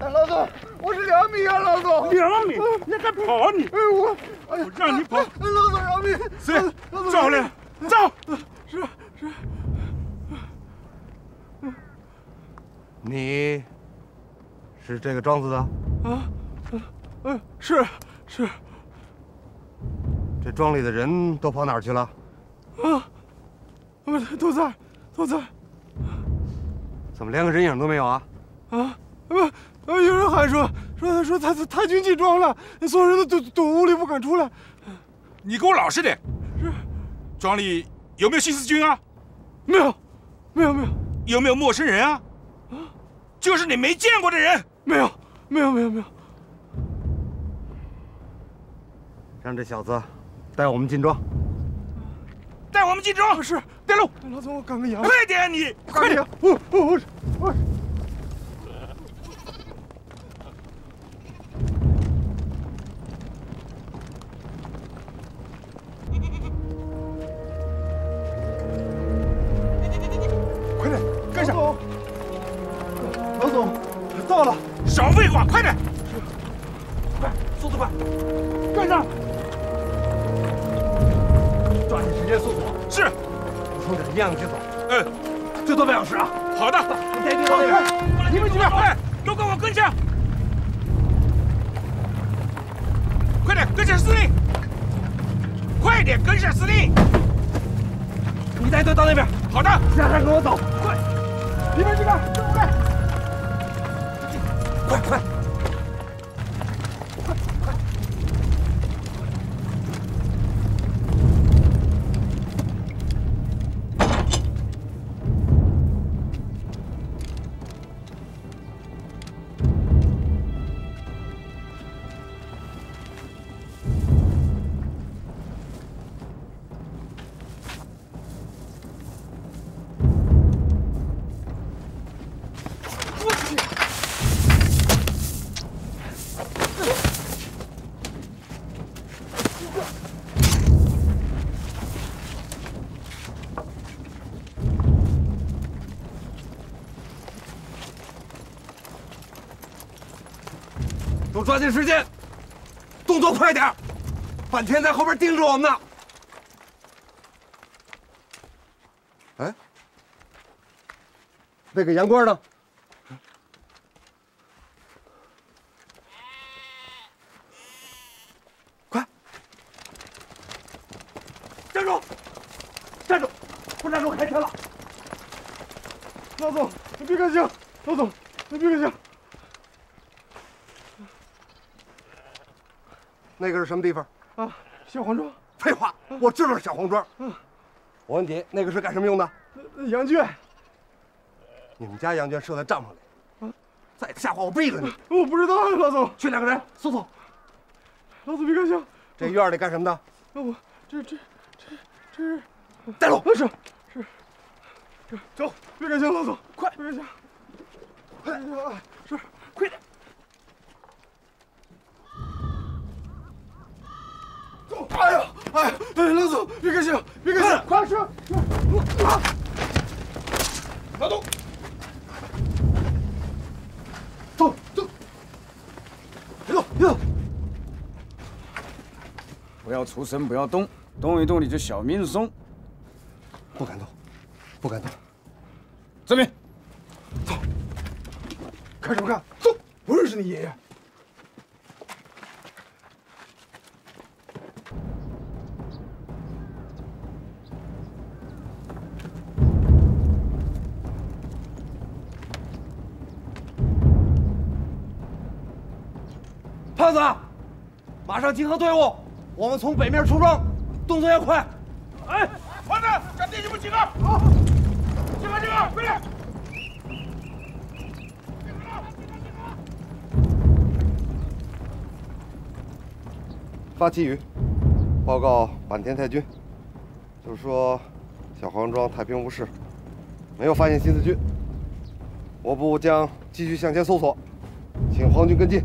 老总，我是两米啊，老总。两米？你还跑啊你？哎我，哎我让你跑。老总饶命！谁？赵亮，赵。是是。你是这个庄子的？啊，嗯，是是。这庄里的人都跑哪儿去了？啊，不，都在，都在。怎么连个人影都没有啊？啊，不，有人喊说说说太太君进庄了，所有人都躲躲屋里不敢出来。你给我老实点。是。庄里有没有新四军啊？没有，没有，没有。有没有陌生人啊？啊，就是你没见过的人。没有，没有，没有，没有。让这小子带我们进庄。带我们进庄。是，带路。老总，我赶个羊。快点，你快点！我我我我。补充点营养去走。嗯，最多半小时啊。好的。带队到那边，你们几个快，都跟我跟上！快点，跟上司令！快点，跟上司令！你带队到那边。好的。下山跟我走，快！你们几个，跟我来！快快！抓紧时间，动作快点！半天在后边盯着我们呢。哎，那个杨官呢？快，站住！站住！不站住开车了！老总，你别开枪！老总，你别开枪！那个是什么地方？啊，小黄庄。废话，我知道是小黄庄。嗯，我问你，那个是干什么用的？羊圈。你们家羊圈设在帐篷里。啊，再吓唬我毙了你！我不知道啊，老总。去两个人搜搜。老总别开枪。这院里干什么的？啊，我这这这这是带路。是是是，走，别开枪，老总，快，别开枪。快，是，快点。走！哎呀，哎呀，哎，老总，别开枪，别开枪，快车！啊！老董，走走，别动别动！不要出声，不要动，动一动你就小命松。不敢动，不敢动。这边，走。看什么看？走！不认识你爷爷。胖子，马上集合队伍，我们从北面出庄，动作要快。哎，胖子，赶弟兄们几个！好，集合集合，快点！发旗语，报告坂田太君，就是说小黄庄太平无事，没有发现新四军。我部将继续向前搜索，请皇军跟进。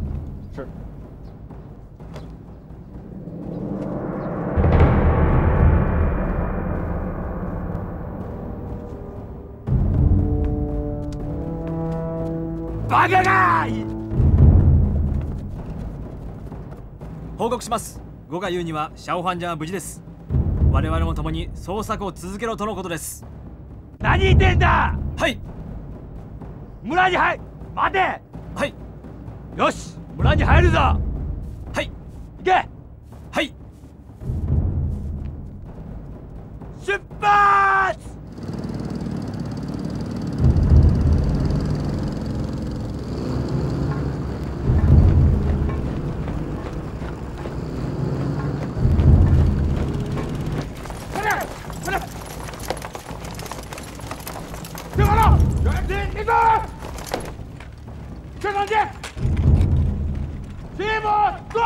負ない報告します。五が言うにはシャオファンジャンは無事です。我々も共に捜索を続けろとのことです。何言ってんだ！はい。村に入待て！はい。よし村に入るぞ。はい。行け！はい。出発！了你你走全场见。齐步走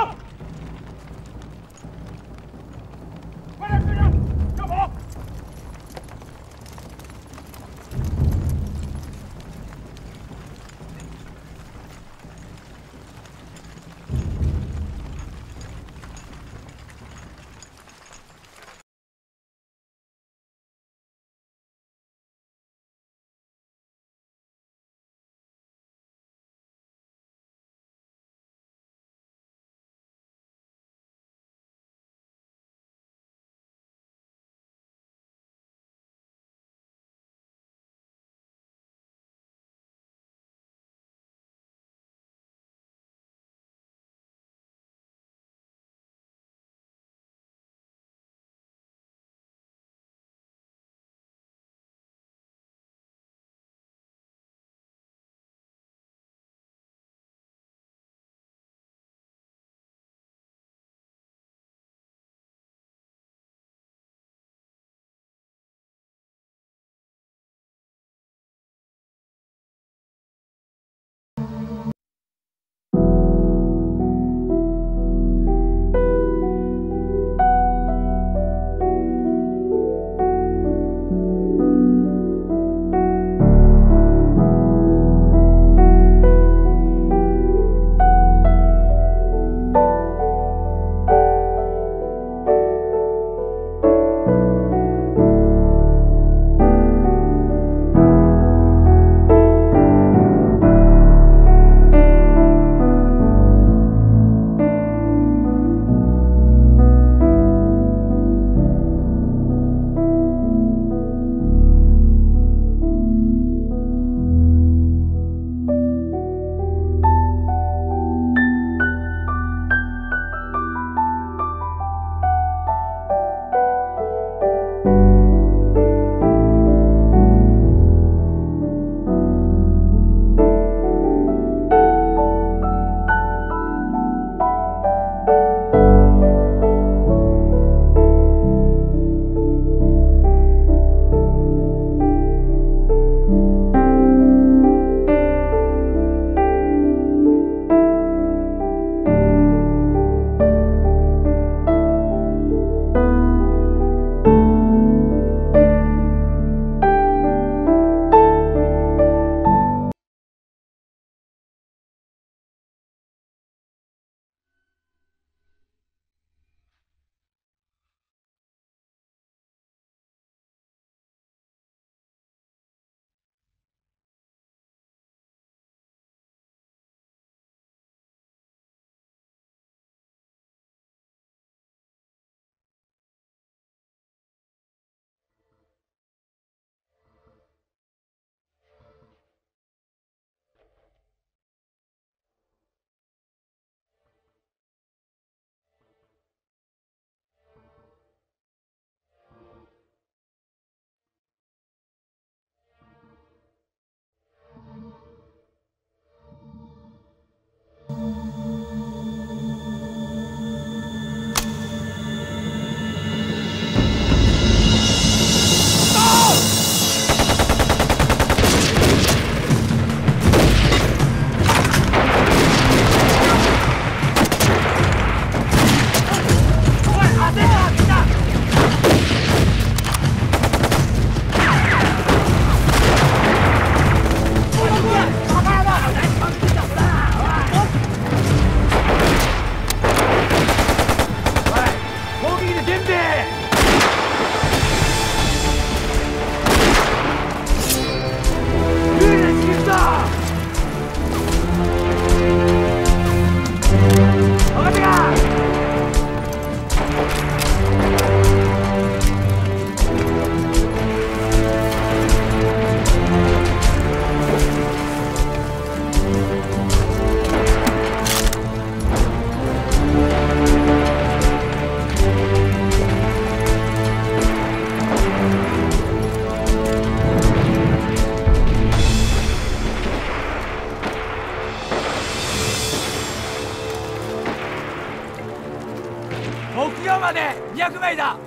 目標まで200枚だ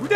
腕